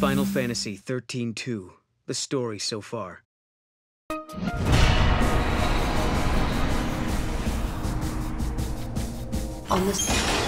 Final Fantasy 13-2. The story so far. On this.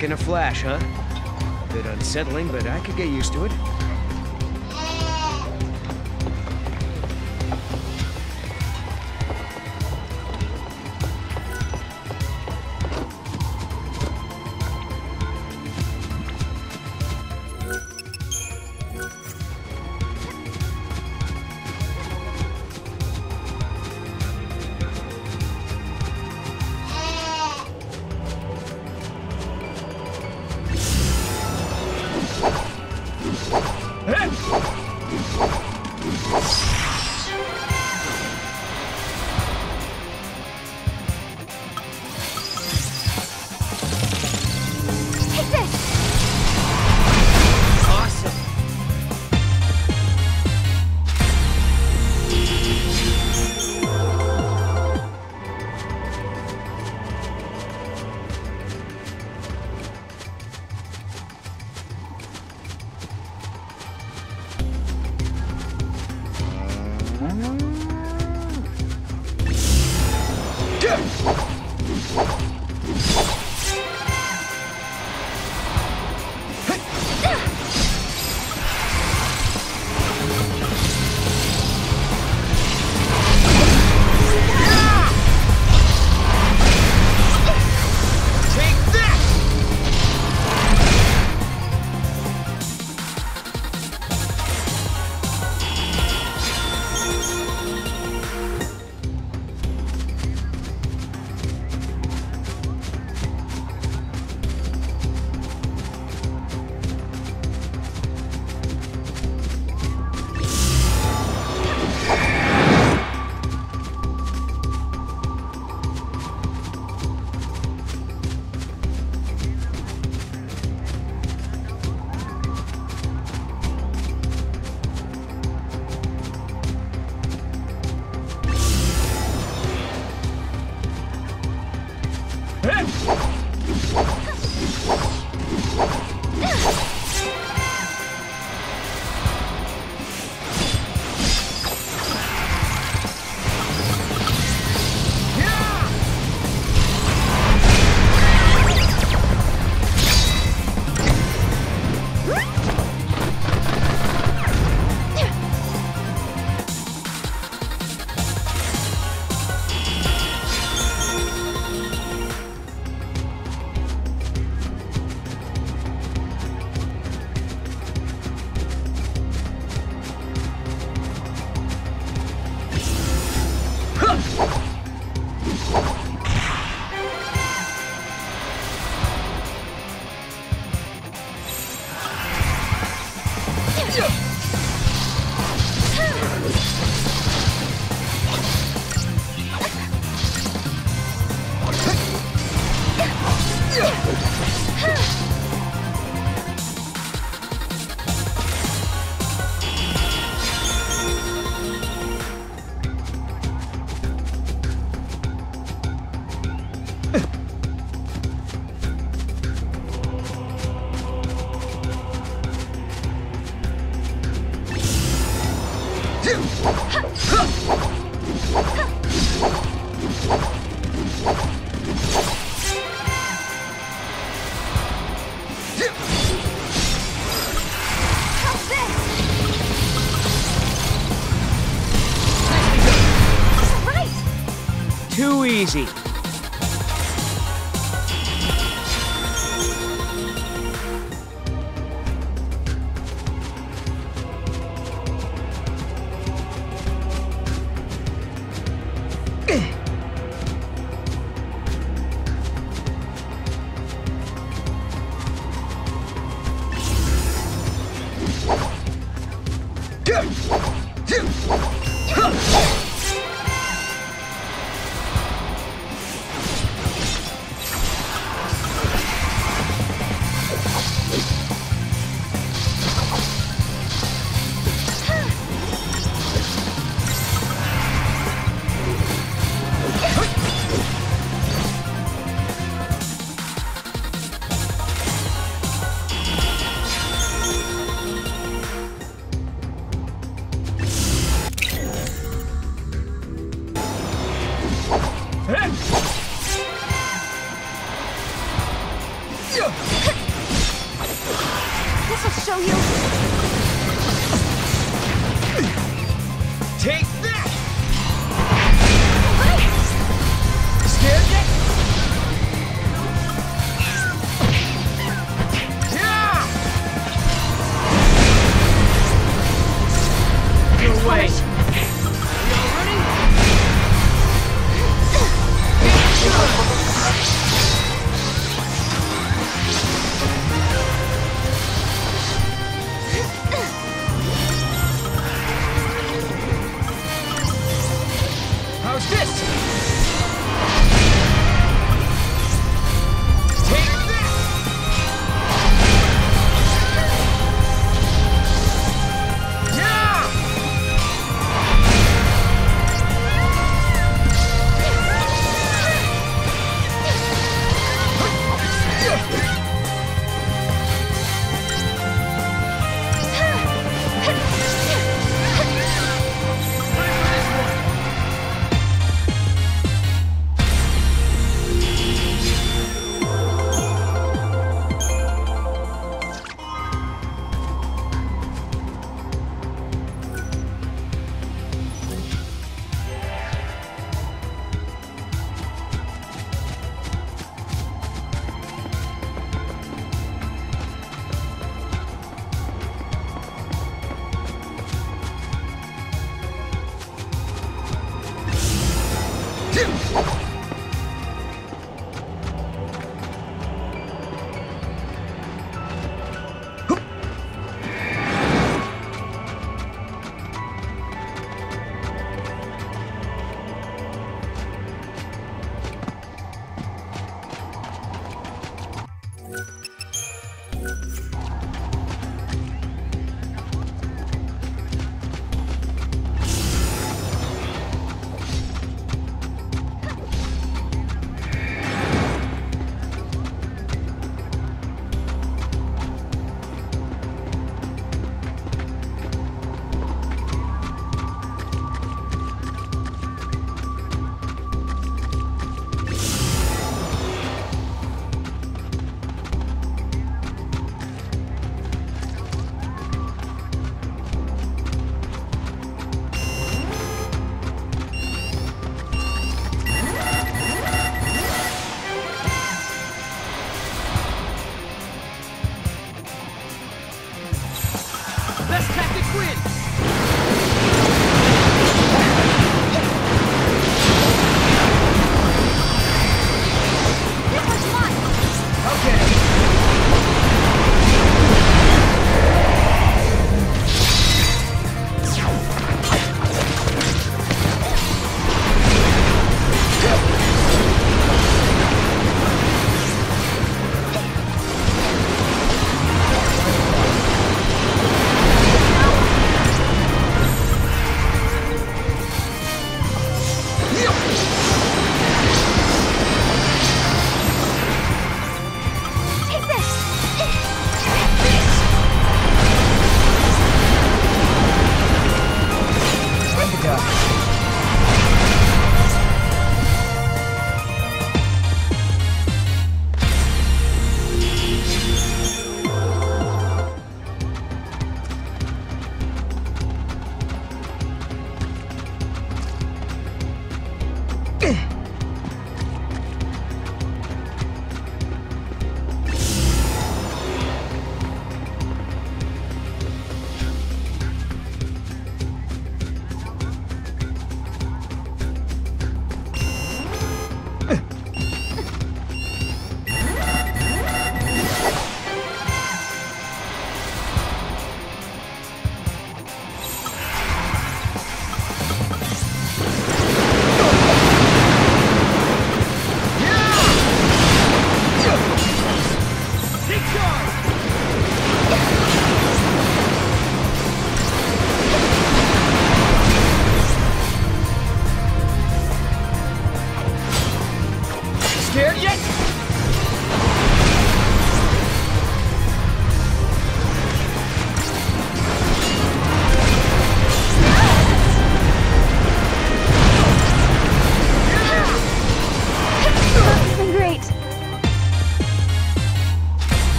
Back in a flash, huh? Bit unsettling, but I could get used to it.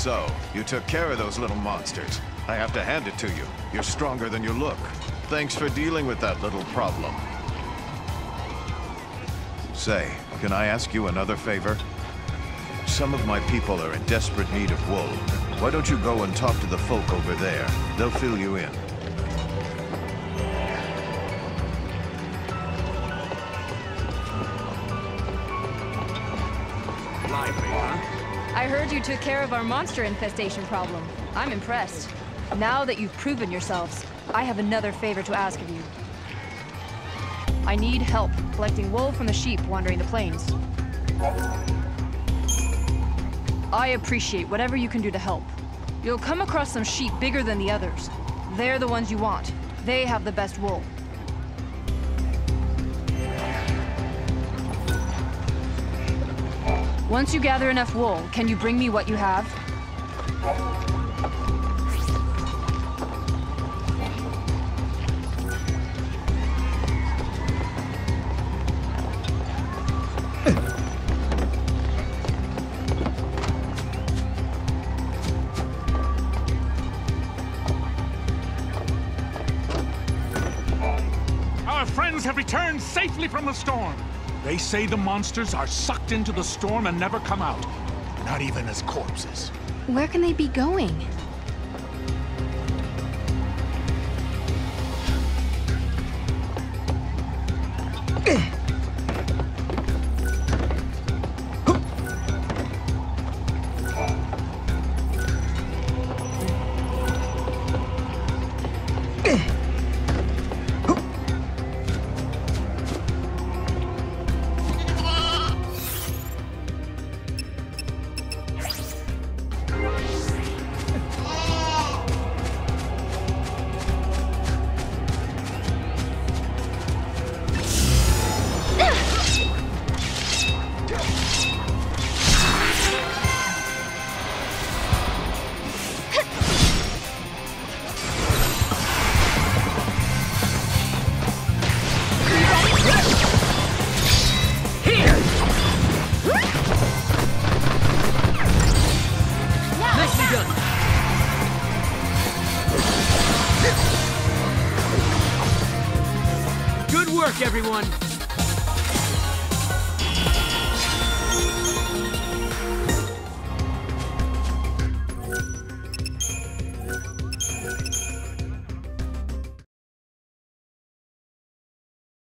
So, you took care of those little monsters. I have to hand it to you. You're stronger than you look. Thanks for dealing with that little problem. Say, can I ask you another favor? Some of my people are in desperate need of wool. Why don't you go and talk to the folk over there? They'll fill you in. Heard you took care of our monster infestation problem. I'm impressed. Now that you've proven yourselves, I have another favor to ask of you. I need help collecting wool from the sheep wandering the plains. I appreciate whatever you can do to help. You'll come across some sheep bigger than the others. They're the ones you want. They have the best wool. Once you gather enough wool, can you bring me what you have? Our friends have returned safely from the storm. They say the monsters are sucked into the storm and never come out. Not even as corpses. Where can they be going?